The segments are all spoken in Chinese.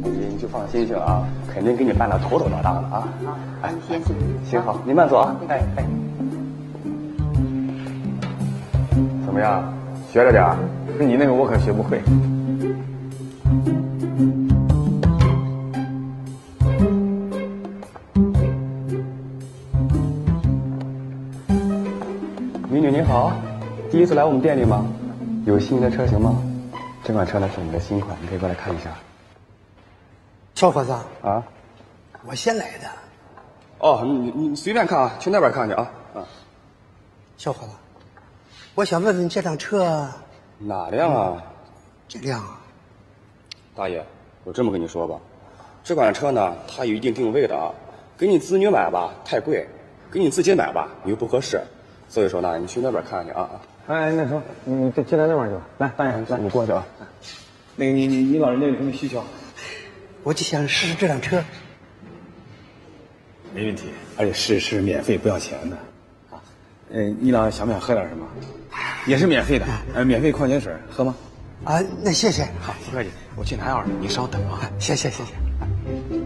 你就放心去了啊，肯定给你办的妥妥当当的啊。好哎，谢谢。行好，您慢走啊。哎哎。怎么样，学着点儿？你那个我可学不会。美女您好，第一次来我们店里吗？有心仪的车型吗？这款车呢是我们的新款，你可以过来看一下。小伙子，啊？我先来的。哦，你你你随便看啊，去那边看去啊啊！小伙子，我想问问这辆车哪辆啊？这辆啊，大爷，我这么跟你说吧，这款车呢，它有一定定位的啊。给你子女买吧太贵，给你自己买吧你又不合适，所以说呢，你去那边看去啊啊！哎，那什么，你就进来那边去吧。来，大爷，来，你过去啊。那个你你你老人家有什么需求？我就想试试这辆车。没问题，而且试试免费，不要钱的。啊，呃，你俩想不想喝点什么？也是免费的，呃，免费矿泉水，喝吗？啊，那谢谢。好，不客气，我去拿钥匙，你稍等啊。谢谢谢谢。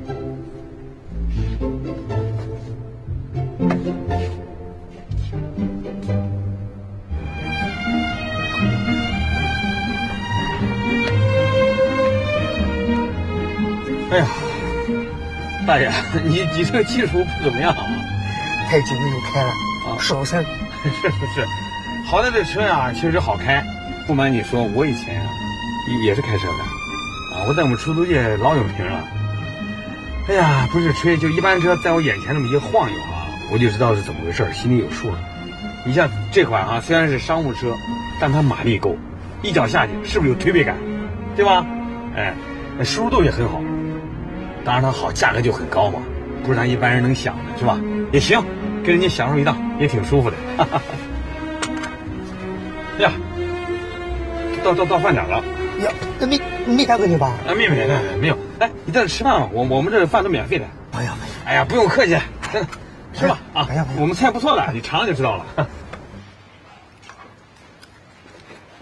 哎呀，大爷，你你这个技术不怎么样啊？太久没有开了，啊 手事儿。是是是，好在这车呀确实好开。不瞒你说，我以前啊也也是开车的，啊，我在我们出租界老有名了。哎呀，不是吹，就一般车在我眼前这么一晃悠啊，我就知道是怎么回事，心里有数了。你像这款啊，虽然是商务车，但它马力够，一脚下去是不是有推背感，对吧？哎，那舒适度也很好。当然它好，价格就很高嘛，不是咱一般人能想的，是吧？也行，跟人家享受一趟也挺舒服的。哈哈哈。呀，到到到饭点了，呀，那没没耽搁你吧？啊，没没没没有，哎，你在这吃饭吧？我我们这饭都免费的。哎呀，哎呀，不用客气，真的，吃吧啊哎呀哎呀我们菜不错的，你尝尝就知道了。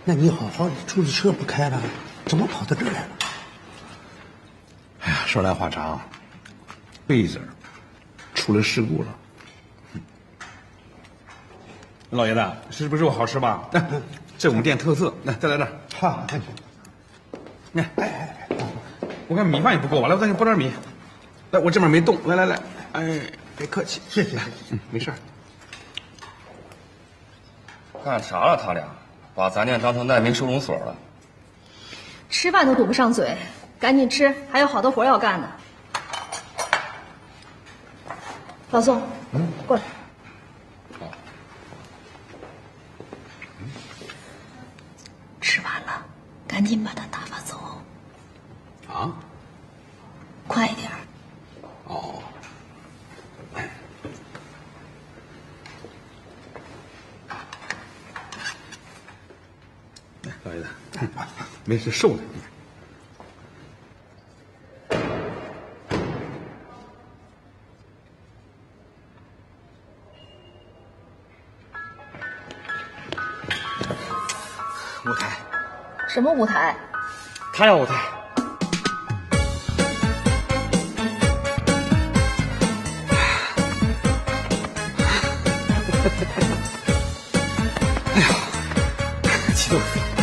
那你好好的出租车不开了，怎么跑到这儿来了？说来话长，贝子儿出了事故了。老爷子，是不是肉好吃吧？来，这我们店特色，来再来点儿。哈，来，哎哎，我看米饭也不够吧？来，我再给你拨点米。来，我这边没动。来来来，哎，别客气，谢谢。嗯，没事。干啥了他俩？把咱店当成难民收容所了。吃饭都堵不上嘴，赶紧吃，还有好多活要干呢。老宋，嗯，过来。吃完了，赶紧把他打发走，啊？快点儿。哦。来，老爷子，没事，瘦的。舞台，什么舞台？他要舞台。哎呀激动。